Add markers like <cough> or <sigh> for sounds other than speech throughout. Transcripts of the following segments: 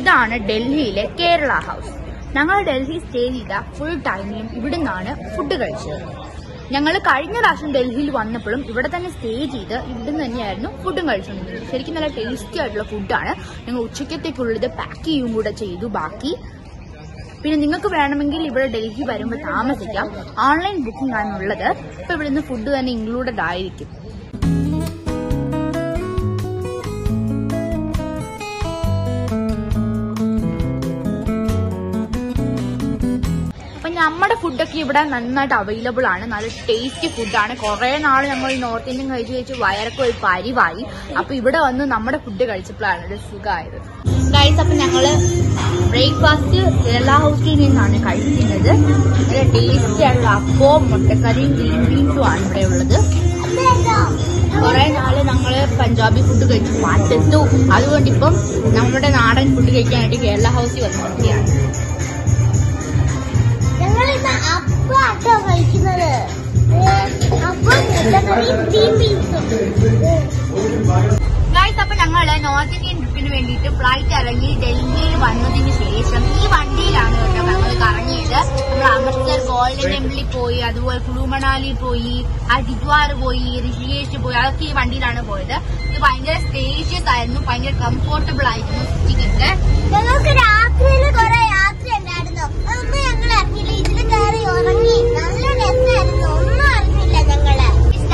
ഇതാണ് ഡൽഹിയിലെ കേരള ഹൗസ് ഞങ്ങൾ ഡൽഹി സ്റ്റേ ചെയ്ത ഫുൾ ടൈമിലും ഇവിടെ നിന്നാണ് ഫുഡ് കഴിച്ചത്. ഞങ്ങൾ കഴിഞ്ഞ പ്രാവശ്യം ഡൽഹിയിൽ വന്നപ്പോഴും ഇവിടെ തന്നെ സ്റ്റേ ചെയ്ത് ഇവിടെ നിന്ന് തന്നെയായിരുന്നു ഫുഡും കഴിച്ചുകൊണ്ടിരുന്നത് ശരിക്കും നല്ല ടേസ്റ്റി ആയിട്ടുള്ള ഫുഡാണ് ഞങ്ങൾ ഉച്ചക്കത്തേക്കുള്ളത് പാക്ക് ചെയ്യും കൂടെ ചെയ്തു. ബാക്കി പിന്നെ നിങ്ങൾക്ക് വേണമെങ്കിൽ ഇവിടെ ഡൽഹി വരുമ്പോൾ താമസിക്കാം. ഓൺലൈൻ ബുക്കിംഗ് ആണ് ഉള്ളത്. ഇപ്പൊ ഇവിടുന്ന് ഫുഡ് തന്നെ ഇൻക്ലൂഡഡ് ആയിരിക്കും. നമ്മുടെ ഫുഡൊക്കെ ഇവിടെ നന്നായിട്ട് അവൈലബിൾ ആണ്. നല്ല ടേസ്റ്റി ഫുഡാണ് കുറെ നാൾ നമ്മൾ നോർത്ത് ഇന്ത്യൻ കഴിച്ച് കഴിച്ച് വയറൊക്കെ ഒരു പരിവായി. അപ്പൊ ഇവിടെ വന്ന് നമ്മുടെ ഫുഡ് കഴിച്ചപ്പോഴാണ് ഒരു സുഖമായത്. ഗൈസ് അപ്പൊ ഞങ്ങൾ ബ്രേക്ക്ഫാസ്റ്റ് കേരള ഹൗസിൽ നിന്നാണ് കഴിക്കുന്നത്. നല്ല ടേസ്റ്റി ആയിട്ടുള്ള അപ്പവും മുട്ടക്കറിയും ഗ്രീൻ ബീൻസും ആണ് ഇവിടെ ഉള്ളത്. കുറെ നാൾ ഞങ്ങൾ പഞ്ചാബി ഫുഡ് കഴിച്ചു മാറ്റത്തു അതുകൊണ്ട് ഇപ്പം നമ്മുടെ നാടൻ ഫുഡ് കഴിക്കാനായിട്ട് കേരള ഹൗസിൽ വന്നിരിക്കുകയാണ്. കഴിക്കുന്നത്. അപ്പം ഗൈസ് അപ്പൊ ഞങ്ങൾ നോർത്ത് ഇന്ത്യൻ ട്രിപ്പിന് വേണ്ടിയിട്ട് ഫ്ലൈറ്റ് ഇറങ്ങി ഡൽഹിയിൽ വന്നതിന് ശേഷം ഈ വണ്ടിയിലാണ് കേട്ടോ ഞങ്ങൾ കറങ്ങിയത്. നമ്മൾ അമൃത്സർ ഗോൾഡൻ ടെമ്പിളിൽ പോയി അതുപോലെ കുളു മണാലി പോയി ഹരിദ്വാർ പോയി ഋഷികേഷ് പോയി അതൊക്കെ ഈ വണ്ടിയിലാണ് പോയത്. ഇത് ഭയങ്കര സ്പേഷ്യസ് ആയിരുന്നു ഭയങ്കര കംഫോർട്ടബിൾ ആയിരുന്നു സിറ്റിക്കൊക്കെ ഞങ്ങൾക്ക് രാത്രിയിൽ കുറെ യാത്ര ഉണ്ടായിരുന്നു അതൊന്നും ഞങ്ങൾ അറിഞ്ഞില്ല ഇതിൽ കയറി ഉറങ്ങി നല്ല രസമായിരുന്നു ഒന്നും അറിഞ്ഞില്ല ഞങ്ങൾ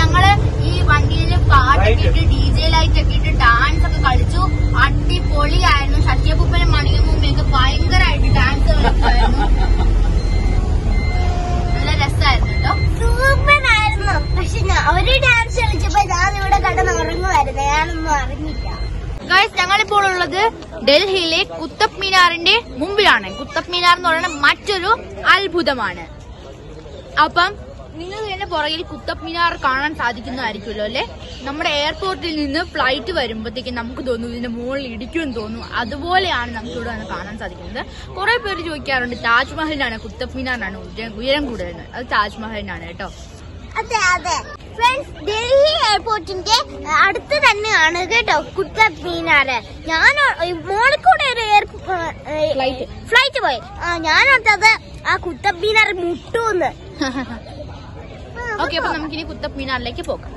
ഞങ്ങൾ ഈ വണ്ടിയിൽ പാട്ടൊക്കെ ഇട്ട് ഡി ജെ ലൈറ്റ് ഒക്കെ ഇട്ട് ഡാൻസ് ഒക്കെ കളിച്ചു അടിപൊളിയായിരുന്നു സത്യപൂപ്പനും മണിയും മുമ്പൊക്കെ ഭയങ്കരമായിട്ട് ഡാൻസ് കളിക്കുമായിരുന്നു നല്ല രസമായിരുന്നു കേട്ടോ സൂപ്പറായിരുന്നു പക്ഷെ ഞാൻ അവർ ഡാൻസ് കളിച്ചപ്പോ ഞാൻ ഇവിടെ കിടന്ന് ഉറങ്ങുമായിരുന്നു ഞാനൊന്നും അറിഞ്ഞില്ല ഗൈസ് ഞങ്ങളിപ്പോൾ ഉള്ളത് ഡൽഹിയിലെ കുത്തബ് മീനാറിന്റെ മുമ്പിലാണ് കുത്തബ് മീനാർ എന്ന് പറയുന്നത് മറ്റൊരു അത്ഭുതമാണ്. അപ്പം നിങ്ങൾക്ക് തന്നെ പുറകിൽ കുത്തബ് മിനാർ കാണാൻ സാധിക്കുന്നതായിരിക്കുമല്ലോ അല്ലെ? നമ്മുടെ എയർപോർട്ടിൽ നിന്ന് ഫ്ലൈറ്റ് വരുമ്പോഴത്തേക്കും നമുക്ക് തോന്നും ഇതിന്റെ മുകളിൽ ഇടിക്കുമെന്ന് തോന്നുന്നു അതുപോലെയാണ് നമുക്ക് ഇവിടെ വന്ന് കാണാൻ സാധിക്കുന്നത്. കുറെ പേര് ചോദിക്കാറുണ്ട് താജ്മഹലിനാണ് കുത്തബ് മിനാറിനാണ് ഉയരം- ഉയരം അത് താജ്മഹലിനാണ് കേട്ടോ. അതെ അതെ. ഫ്രണ്ട്സ് ഡൽഹി എയർപോർട്ടിന്റെ അടുത്ത് തന്നെയാണ് കേട്ടോ കുത്തബ് മീനാർ ഞാൻ മോളിക്കൂടെ കൂടെ ഒരു ഫ്ലൈറ്റ് പോയി. ആ ഞാൻ ഓർത്തത് ആ കുത്തബ് മീനാർ മുട്ടൂന്ന് ഓക്കെ <laughs> അപ്പൊ നമുക്കിനി കുത്തബ് മീനാറിലേക്ക് പോകാം.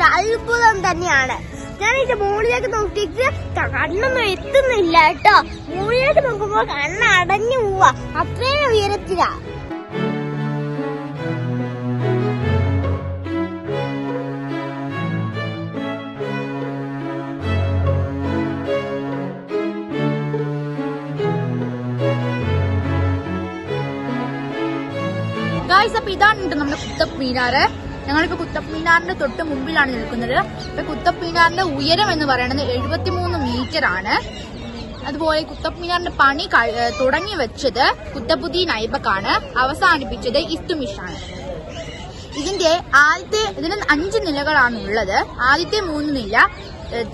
ഒരു അത്ഭുതം തന്നെയാണ്. ഞാൻ ഇതിന്റെ മുകളിലേക്ക് നോക്കിയിട്ട് കണ്ണൊന്നും എത്തുന്നില്ല കേട്ടോ. മുകളിലേക്ക് നോക്കുമ്പോ കണ്ണ് അടഞ്ഞു പോവാ. അത്രയും ഉയരത്തിലാ. ഇതാണ് നമ്മുടെ കുത്തപ്പ് മീനാറ്. ഞങ്ങളിപ്പോ കുത്തബ് മീനാറിന്റെ തൊട്ട് മുമ്പിലാണ് നിൽക്കുന്നത്. ഇപ്പൊ കുത്തബ് മീനാറിന്റെ ഉയരം എന്ന് പറയുന്നത് എഴുപത്തിമൂന്ന് മീറ്റർ ആണ്. അതുപോലെ കുത്തബ് മീനാറിന്റെ പണി തുടങ്ങി വെച്ചത് കുത്തബുദ്ദീൻ ഐബക്കാണ് അവസാനിപ്പിച്ചത് ഇസ്തുമിഷാണ് ഇതിന്റെ ആദ്യത്തെ ഇതിന് അഞ്ച് നിലകളാണ് ഉള്ളത് ആദ്യത്തെ മൂന്ന് നില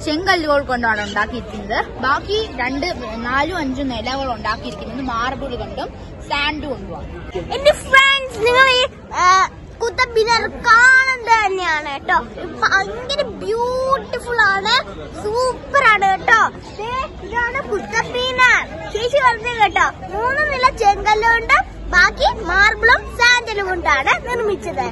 ചെങ്കല്ലുകൾ കൊണ്ടാണ് ഉണ്ടാക്കിയിരിക്കുന്നത്. ബാക്കി രണ്ട് നാലും അഞ്ചും നിലകൾ ഉണ്ടാക്കിയിരിക്കുന്നത് മാർബിൾ കൊണ്ടും സാൻഡ് കൊണ്ടുമാണ്. എന്റെ ഫ്രണ്ട്സ് നിങ്ങൾ ഈ ആ, കുത്തബ് മിനാർ കാണേണ്ടത് തന്നെയാണ് കേട്ടോ. ഭയങ്കര ബ്യൂട്ടിഫുൾ ആണ്. സൂപ്പർ ആണ് കേട്ടോ. ഇതാണ് കുത്തബ് മിനാർ ചേച്ചി പറഞ്ഞത് കേട്ടോ. മൂന്ന് നില ചെങ്കല്ലുകൊണ്ട് ബാക്കി മാർബിളും സാൻഡലും കൊണ്ടാണ് നിർമ്മിച്ചത്.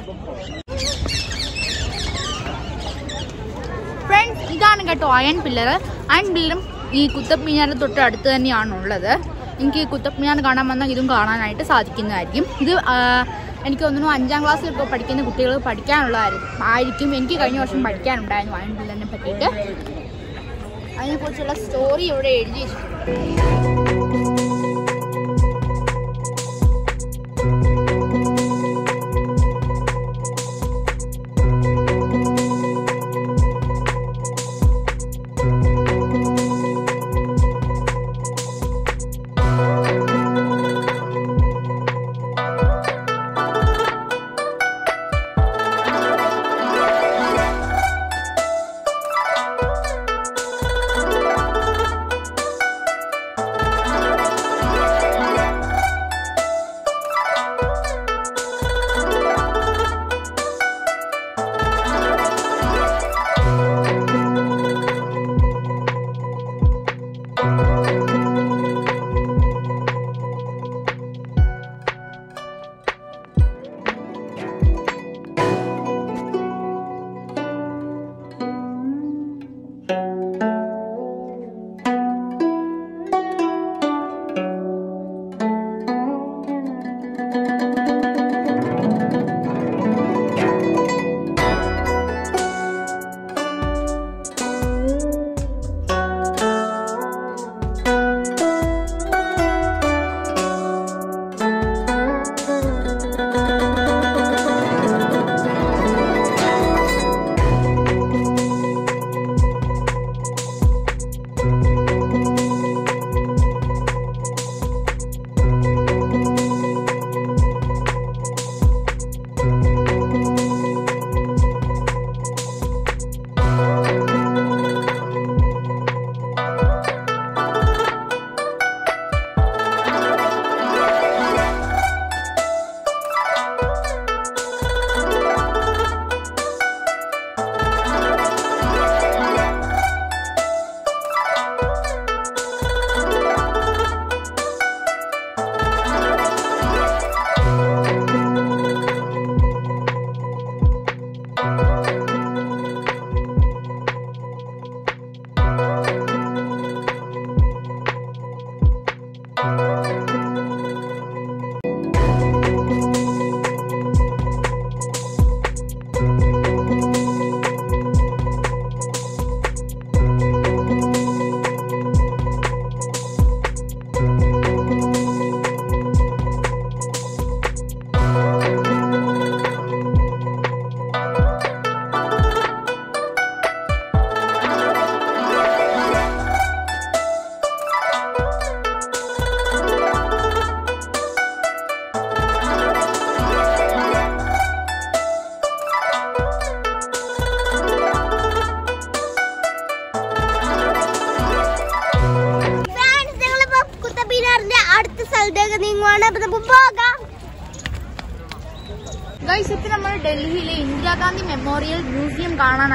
ഫ്രണ്ട്സ് ഇതാണ് കേട്ടോ അയൺ പില്ലർ അയൺ പില്ലറും ഈ കുത്തബ് മീനാറിന്റെ തൊട്ട് അടുത്ത് തന്നെയാണുള്ളത് എനിക്ക് കുത്തബ് മീനാർ കാണാൻ വന്നാൽ ഇതും കാണാനായിട്ട് സാധിക്കുന്നതായിരിക്കും. ഇത് എനിക്ക് തോന്നുന്നു അഞ്ചാം ക്ലാസ്സിലൊക്കെ പഠിക്കുന്ന കുട്ടികൾ പഠിക്കാനുള്ള ആയിരിക്കും. എനിക്ക് കഴിഞ്ഞ വർഷം പഠിക്കാനുണ്ടായിരുന്നു. പില്ലറിനെ പറ്റിയിട്ട്. അതിനെക്കുറിച്ചുള്ള സ്റ്റോറി ഇവിടെ എഴുതി വെച്ചിട്ടുണ്ട്. ഫ്രണ്ട്സ്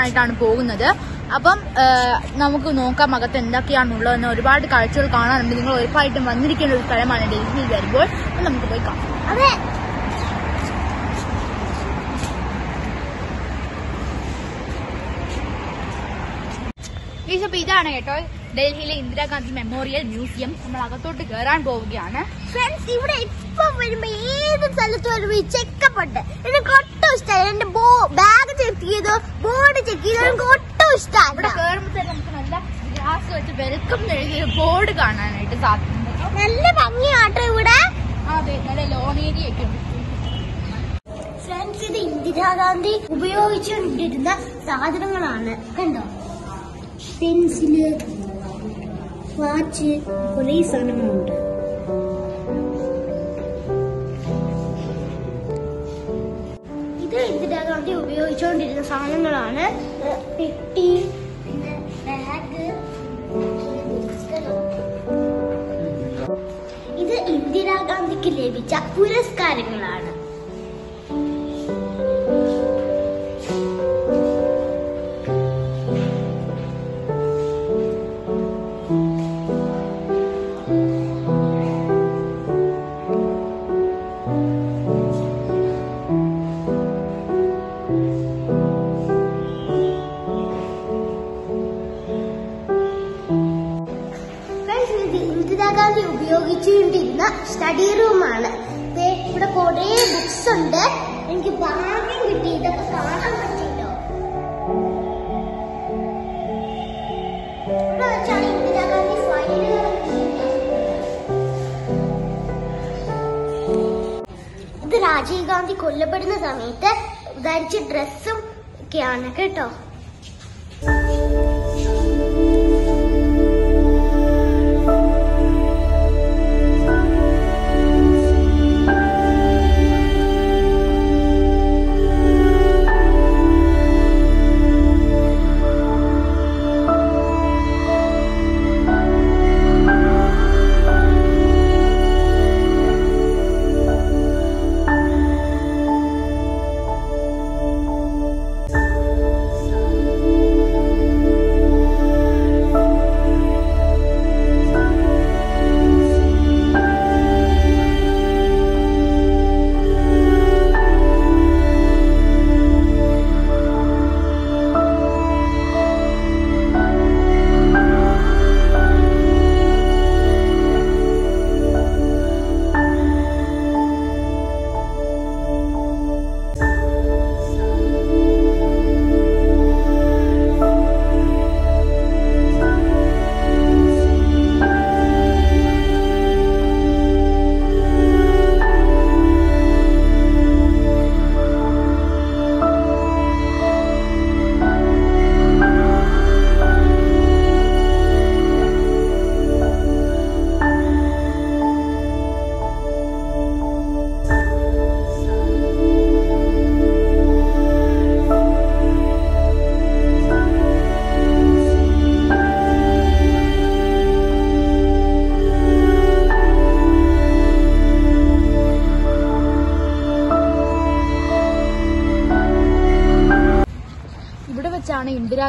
കാണാനായിട്ടാണ് പോകുന്നത്. അപ്പം നമുക്ക് നോക്കാം അകത്ത് എന്തൊക്കെയാണുള്ളതെന്ന്. ഒരുപാട് കാഴ്ചകൾ കാണാനുണ്ട്. നിങ്ങൾ ഉറപ്പായിട്ടും വന്നിരിക്കേണ്ട ഒരു സ്ഥലമാണ് ഡൽഹിയിൽ വരുമ്പോൾ. നമുക്ക് പോയി കാണാം. അതെ. അപ്പൊ ഇതാണ് കേട്ടോ ഡൽഹിയിലെ ഇന്ദിരാഗാന്ധി മെമ്മോറിയൽ മ്യൂസിയം. നമ്മൾ അകത്തോട്ട് കയറാൻ പോവുകയാണ്. ഫ്രണ്ട്സ് ഇവിടെ ഇപ്പൊ വരുമ്പോ ഏത് സ്ഥലത്ത് വരുമ്പോ ഈ ചെക്കപ്പ് ഉണ്ട്. എനിക്ക് ഒട്ടും ഇഷ്ടമായി എന്റെ ബാഗ് ചെക്ക് ചെയ്തു ബോർഡ് ചെക്ക് ചെയ്തു. എനിക്ക് ഒട്ടും ഇഷ്ടമല്ല. വെച്ച് വെൽക്കം എഴുതിയ ബോർഡ് കാണാനായിട്ട് സാധിക്കുന്നുണ്ട്. നല്ല ഭംഗിയാട്ടോ ഇവിടെ. അതെ നല്ല ലോൺ ഏരിയ ഒക്കെ ഉണ്ട്. ഫ്രണ്ട്സ് ഇത് ഇന്ദിരാഗാന്ധി ഉപയോഗിച്ചുകൊണ്ടിരുന്ന സാധനങ്ങളാണ്. കണ്ടോ? പെൻസിൽ വാച്ച് കുറേ സാധനങ്ങളുണ്ട്. ഇന്ദിരാഗാന്ധി ഉപയോഗിച്ചുകൊണ്ടിരുന്ന സാധനങ്ങളാണ്. പെട്ടി ബാഗ് ഇത് ഇന്ദിരാഗാന്ധിക്ക് ലഭിച്ച പുരസ്കാരങ്ങളാണ്. രാജീവ് ഗാന്ധി കൊല്ലപ്പെടുന്ന സമയത്ത് ധരിച്ച ഡ്രസ്സും ഒക്കെയാണ് കേട്ടോ.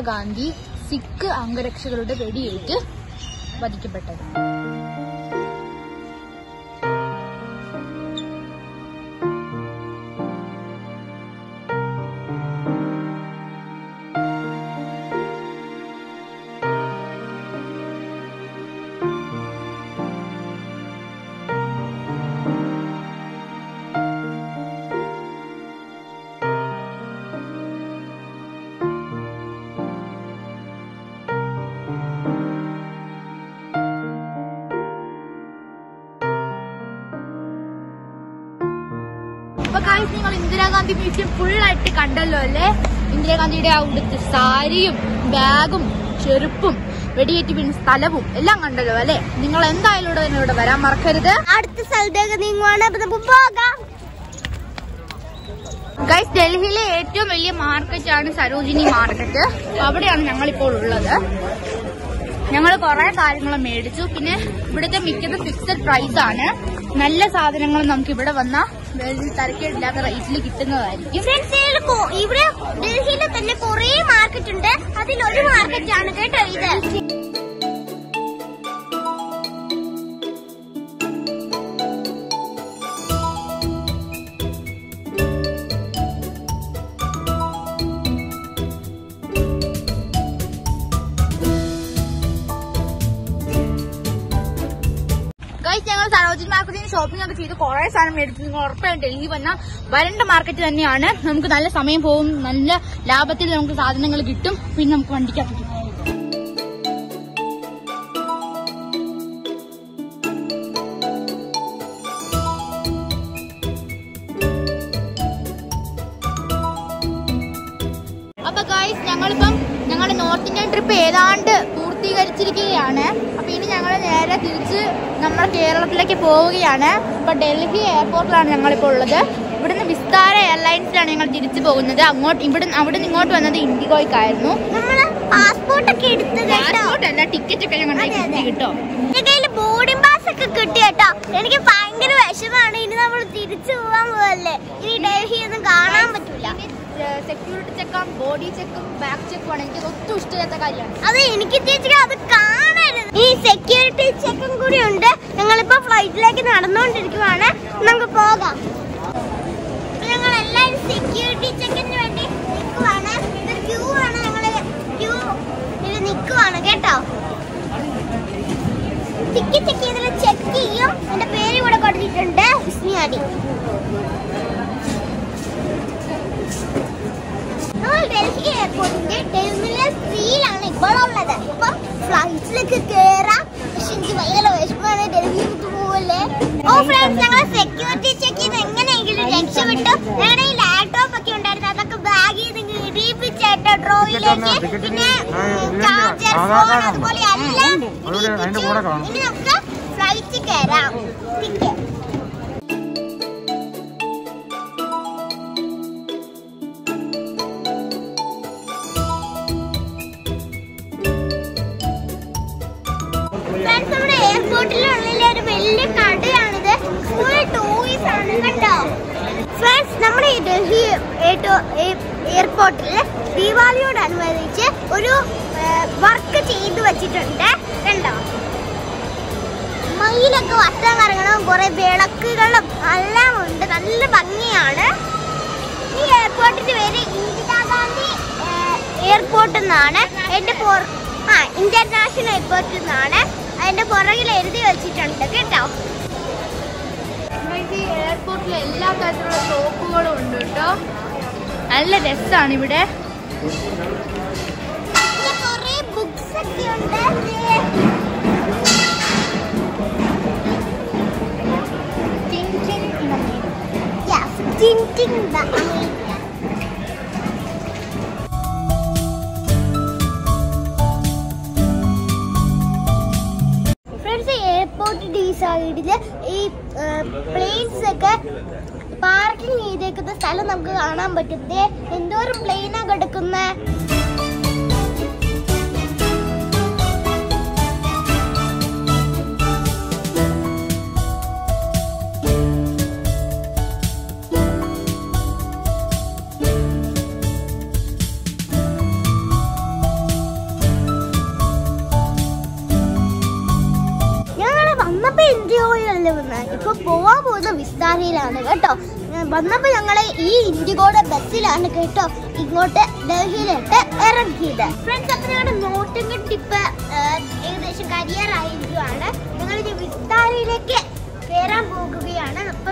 ഇന്ദിരാഗാന്ധി സിഖ് അംഗരക്ഷകരുടെ വെടിയേറ്റ് വധിക്കപ്പെട്ടത്. ഇന്ദിരാഗാന്ധി മ്യൂസിയം ഫുൾ ആയിട്ട് കണ്ടല്ലോ അല്ലേ? ഇന്ദിരാഗാന്ധിയുടെ അവിടുത്തെ സാരിയും ബാഗും ചെരുപ്പും വെടിയേറ്റ് പിന്നെ സ്ഥലവും എല്ലാം കണ്ടല്ലോ അല്ലെ? നിങ്ങൾ എന്തായാലും ഇവിടെ തന്നെ ഇവിടെ വരാൻ മറക്കരുത്. അടുത്ത സ്ഥലത്തേക്ക് നീങ്ങുവാണ് അപ്പൊ നമുക്ക് പോകാം. ഗൈസ് ഡൽഹിയിലെ ഏറ്റവും വലിയ മാർക്കറ്റ് ആണ് സരോജിനി മാർക്കറ്റ് അവിടെയാണ് അവിടെയാണ് ഞങ്ങളിപ്പോൾ ഉള്ളത്. ഞങ്ങൾ കുറെ കാര്യങ്ങൾ മേടിച്ചു. പിന്നെ ഇവിടുത്തെ മിക്കതും ഫിക്സഡ് പ്രൈസ് ആണ്. നല്ല സാധനങ്ങൾ നമുക്ക് ഇവിടെ വന്ന ഇവിടെ ഡൽഹിയിൽ തന്നെ കുറെ മാർക്കറ്റ് ഉണ്ട്. അതിലൊരു മാർക്കറ്റ് ആണ് കേട്ടോ ഇത്. ചെയ്ത് കുറെ സാധനം മേടിച്ചു. നിങ്ങൾ ഉറപ്പായും ഡൽഹി വന്ന വരണ്ട മാർക്കറ്റ് തന്നെയാണ്. നമുക്ക് നല്ല സമയം പോകും നല്ല ലാഭത്തിൽ നമുക്ക് സാധനങ്ങൾ കിട്ടും. പിന്നെ നമുക്ക് അപ്പൊ ഗായ്സ് ഞങ്ങളിപ്പം ഞങ്ങളുടെ നോർത്ത് ഇന്ത്യൻ ട്രിപ്പ് ഏതാണ്ട് പൂർത്തീകരിച്ചിരിക്കുകയാണ് അപ്പോൾ ഇനി ഞങ്ങൾ നേരെ തിരിച്ച് നമ്മുടെ കേരളത്തിലേക്ക് പോവുകയാണ്. അപ്പോൾ ഡൽഹി എയർപോർട്ടിലാണ് ഞങ്ങളിപ്പോൾ ഉള്ളത്. ഇവിടുന്ന് വിസ്താര എയർലൈൻസിലാണ് ഞങ്ങൾ തിരിച്ചു പോകുന്നത്. അങ്ങോട്ട് ഇവിടെ അവിടെ നിന്ന് ഇങ്ങോട്ട് വന്നത് ഇൻഡിഗോയ്ക്കായിരുന്നു. നമ്മൾ പാസ്പോർട്ട് ഒക്കെ എടുത്ത് കേട്ടോ. പാസ്പോർട്ട് ടിക്കറ്റ് ഒക്കെ ഞങ്ങൾ. കിട്ടോ ബോർഡിംഗ് പാസ് ഒക്കെ കിട്ടി കേട്ടോ. എനിക്ക് ഭയങ്കര വിഷമാണ് ഇനി നമ്മൾ തിരിച്ചു പോവാൻ പോവല്ലേ? ഇനി ഡൽഹി ഒന്നും കാണാൻ സെക്യൂരിറ്റി ചെക്കും ബോഡി ചെക്കും ബാക്ക് ചെക്കും ആണ്. എനിക്ക് ഒട്ടും ഇഷ്ടമില്ലാത്ത കാര്യമാണ്. അത് എനിക്ക് അത് കാണരുത്. ഈ സെക്യൂരിറ്റി ചെക്കും കൂടി ഉണ്ട്. ഞങ്ങളിപ്പോ ഫ്ലൈറ്റിലേക്ക് നടന്നുകൊണ്ടിരിക്കുവാണ്. നമുക്ക് പോകാം. സെക്യൂരിറ്റി ചെക്കിന് വേണ്ടി ക്യൂ ക്യൂ നിൽക്കുവാണ് കേട്ടോ? ചെക്ക് ചെയ്യും. എന്റെ പേര് കൂടെ കൊടുത്തിട്ടുണ്ട്. വിസ്മിയാടി നമ്മൾ ഡൽഹി എയർപോർട്ടിന്റെ ടെർമിനൽ ത്രീയിലാണ് ഇപ്പോൾ ഉള്ളത് അപ്പം ഫ്ലൈറ്റിലേക്ക് കേറാം. പക്ഷെ എനിക്ക് ഭയങ്കര വിഷമമാണ്. ഡൽഹി പോവല്ലേ? ഓ ഫ്രണ്ട്സ് ഞങ്ങൾ സെക്യൂരിറ്റി ചെക്ക് ചെയ്ത് എങ്ങനെയെങ്കിലും രക്ഷപ്പെട്ടു. ഞങ്ങളുടെ ഈ ലാപ്ടോപ്പ് ഒക്കെ ഉണ്ടായിരുന്നു. അതൊക്കെ ബാഗിൽ നിന്ന് ഇടിപ്പിച്ചേട്ടോ ഡ്രോയിലേക്ക് പിന്നെ ചാർജർ ഫോൺ അതുപോലെ എല്ലാം ഇനി നമുക്ക് ഫ്ലൈറ്റ് കയറാം ടിക്കറ്റ് എയർപോർട്ടിലുള്ള ഒരു വലിയ കടയാണിത്. ഫുൾ ടോയ്സ് ആണ് കണ്ടോ? ഫ്രണ്ട്സ് നമ്മുടെ ഡൽഹി എയർപോർട്ടിൽ ദീപാവലിയോടനുബന്ധിച്ച് ഒരു വർക്ക് ചെയ്ത് വെച്ചിട്ടുണ്ട്. കണ്ടോ? മയിലൊക്കെ വട്ടം കറങ്ങണം കുറെ വിളക്കുകളും എല്ലാം ഉണ്ട്. നല്ല ഭംഗിയാണ്. ഈ എയർപോർട്ടിന്റെ പേര് ഇന്ദിരാഗാന്ധി എയർപോർട്ട് എന്നാണ്. എന്റെ ആ ഇന്റർനാഷണൽ എയർപോർട്ടിൽ നിന്നാണ് അതിന്റെ പുറകിൽ എഴുതി വെച്ചിട്ടുണ്ട് കേട്ടോ? എയർപോർട്ടിൽ എല്ലാ തരത്തിലുള്ള ഷോപ്പുകളും ഉണ്ട് കേട്ടോ. നല്ല രസമാണ് ഇവിടെ. ബുക്സ് ഒക്കെ ഉണ്ട്. Yes, Tintin the സൈഡിൽ ഈ പ്ലെയിൻസ് ഒക്കെ പാർക്കിംഗ് ചെയ്തേക്കുന്ന സ്ഥലം നമുക്ക് കാണാൻ പറ്റും. എന്തോരം പ്ലെയിനാ കിടക്കുന്നേ? പോവാൻ പോകുന്ന വിസ്താരയിലാണ് കേട്ടോ. വന്നപ്പോൾ വന്നപ്പോ ഞങ്ങൾ ഈ ഇൻഡിഗോയുടെ ബസ്സിലാണ് കേട്ടോ ഇങ്ങോട്ട് ഡൽഹിയിലോട്ട് ഇറങ്ങിയത്. ഫ്രണ്ട്സ് അപ്പൊ ഞങ്ങളുടെ നോട്ടിംഗ് ടിപ്പ് ഏകദേശം കരിയർ ആയിരിക്കുവാണ്. ഞങ്ങൾ ഇനി വിസ്താരയിലേക്ക് കയറാൻ പോകുകയാണ്. അപ്പൊ